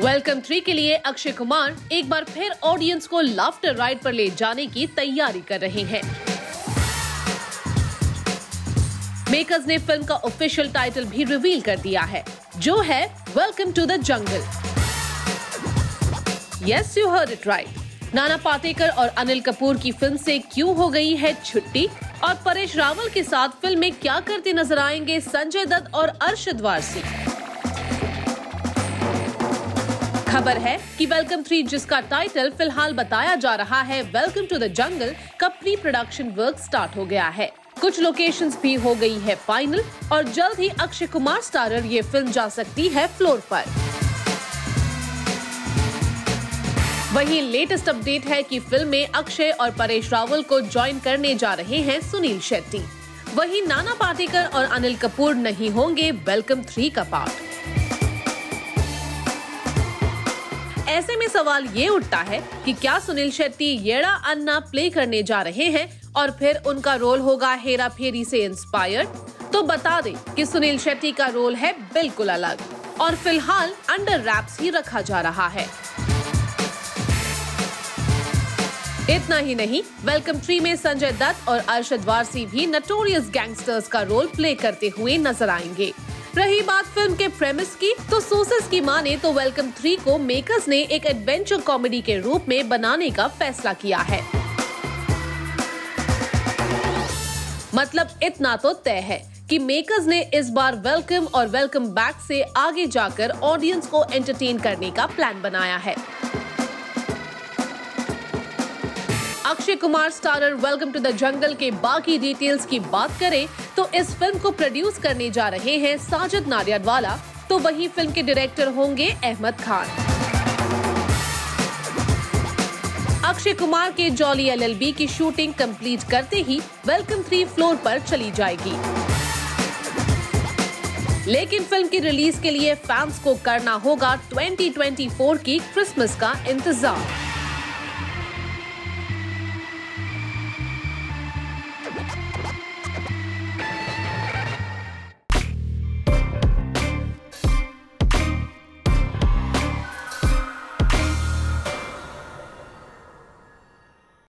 Welcome three के लिए अक्षय कुमार एक बार फिर ऑडियंस को लाफ्टर राइड पर ले जाने की तैयारी कर रहे हैं। मेकर्स ने फ़िल्म का ऑफिशियल टाइटल भी रिवील कर दिया है, जो है welcome to the jungle yes you heard it right Nana Patekar और अनिल कपूर की फ़िल्म से क्यों हो गई है छुट्टी? और परेश रावल के साथ फ़िल्म में क्या करते नज़र आएँगे संजय दत्त और अरशद वारसी खबर है कि वेलकम थ्री जिसका टाइटल फ़िलहाल बताया जा रहा है वेलकम टू द जंगल का प्री प्रोडक्शन वर्क स्टार्ट हो गया है। कुछ लोकेशंस भी हो गई है फाइनल और जल्द ही अक्षय कुमार स्टारर ये फ़िल्म जा सकती है फ्लोर पर। वहीं लेटेस्ट अपडेट है कि फ़िल्म में अक्षय और परेश रावल को ज्वाइन करने जा रहे हैं सुनील शेट्टी। वहीं नाना पाटेकर और अनिल कपूर नहीं होंगे वेलकम थ्री का पार्ट ऐसे में सवाल ये उठता है कि क्या सुनील शेट्टी, येड़ा, अन्ना प्ले करने जा रहे हैं और फिर उनका रोल होगा हेरा फेरी से इंस्पायर्ड तो बता दें कि सुनील शेट्टी का रोल है बिल्कुल अलग और फ़िलहाल अंडर रैप्स ही रखा जा रहा है। इतना ही नहीं वेलकम ट्री में संजय दत्त और अरशद वारसी भी नटोरियस गैंगस्टर्स का रोल प्ले करते हुए नज़र आएँगे। रही बात फ़िल्म के प्रेमिस की तो सोर्सेस की माने तो वेलकम थ्री को मेकर्स ने एक एडवेंचर कॉमेडी के रूप में बनाने का फैसला किया है। मतलब इतना तो तय है कि मेकर्स ने इस बार वेलकम और वेलकम बैक से आगे जाकर ऑडियंस को एंटरटेन करने का प्लान बनाया है। Akshay Kumar starrer welcome to the jungle के बाकी डिटेल्स की बात करें तो इस फ़िल्म को प्रोड्यूस करने जा रहे हैं साजिद नाडियाडवाला तो वही फ़िल्म के डायरेक्टर होंगे अहमद खान। अक्षय कुमार के जॉली एलएलबी की शूटिंग कंप्लीट करते ही वेलकम थ्री फ्लोर पर चली जाएगी। लेकिन फ़िल्म की रिलीज़ के लिए फैंस को करना होगा 2024 की क्रिसमस का इंतज़ार।